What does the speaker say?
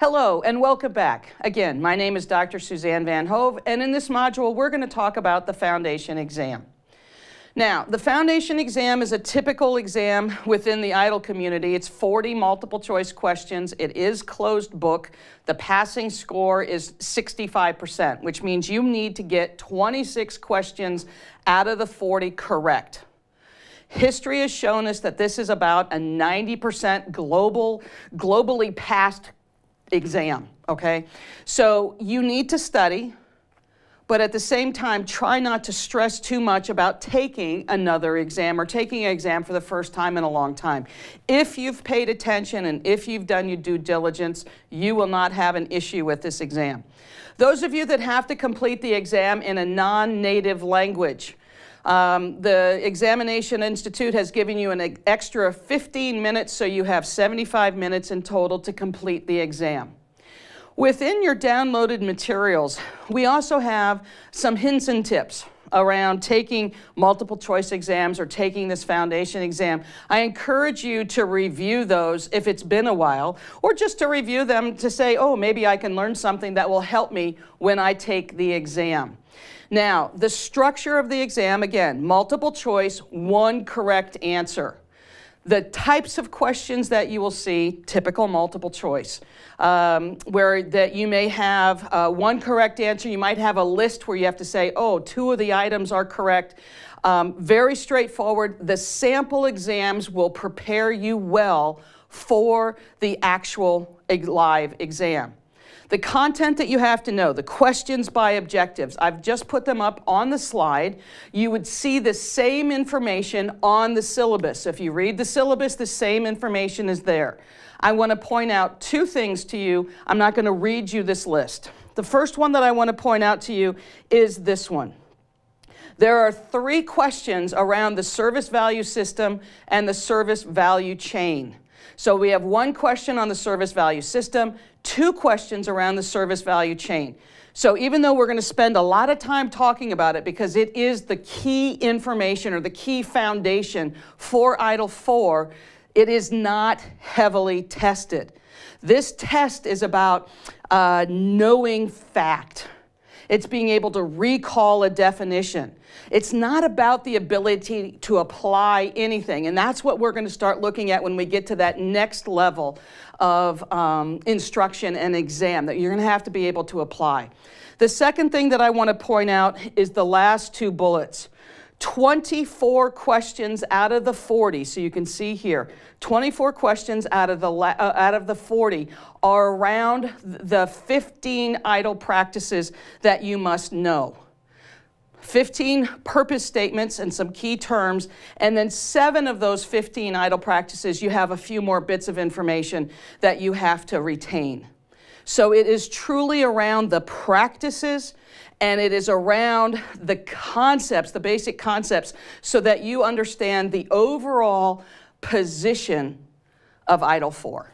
Hello and welcome back. Again, my name is Dr. Suzanne Van Hove, and in this module, we're going to talk about the foundation exam. Now, the foundation exam is a typical exam within the ITIL community. It's 40 multiple choice questions. It is closed book. The passing score is 65%, which means you need to get 26 questions out of the 40 correct. History has shown us that this is about a 90% global, globally passed exam, okay? So you need to study, but at the same time, try not to stress too much about taking another exam or taking an exam for the first time in a long time. If you've paid attention and if you've done your due diligence, you will not have an issue with this exam. Those of you that have to complete the exam in a non-native language, um, the Examination Institute has given you an extra 15 minutes, so you have 75 minutes in total to complete the exam. Within your downloaded materials, we also have some hints and tips around taking multiple choice exams or taking this foundation exam. I encourage you to review those if it's been a while, or just to review them to say, oh, maybe I can learn something that will help me when I take the exam. Now, the structure of the exam, again, multiple choice, one correct answer. The types of questions that you will see, typical multiple choice, um, where that you may have uh, one correct answer. You might have a list where you have to say, oh, two of the items are correct. Um, very straightforward. The sample exams will prepare you well for the actual live exam. The content that you have to know, the questions by objectives, I've just put them up on the slide. You would see the same information on the syllabus. If you read the syllabus, the same information is there. I want to point out two things to you. I'm not going to read you this list. The first one that I want to point out to you is this one. There are three questions around the service value system and the service value chain. So we have one question on the service value system, two questions around the service value chain. So even though we're going to spend a lot of time talking about it because it is the key information or the key foundation for ITIL 4, it is not heavily tested. This test is about uh, knowing fact. It's being able to recall a definition. It's not about the ability to apply anything. And that's what we're going to start looking at when we get to that next level of um, instruction and exam that you're going to have to be able to apply. The second thing that I want to point out is the last two bullets. 24 questions out of the 40, so you can see here, 24 questions out of the, uh, out of the 40 are around the 15 ITIL practices that you must know. 15 purpose statements and some key terms, and then seven of those 15 ITIL practices, you have a few more bits of information that you have to retain. So it is truly around the practices and it is around the concepts, the basic concepts, so that you understand the overall position of ITIL 4.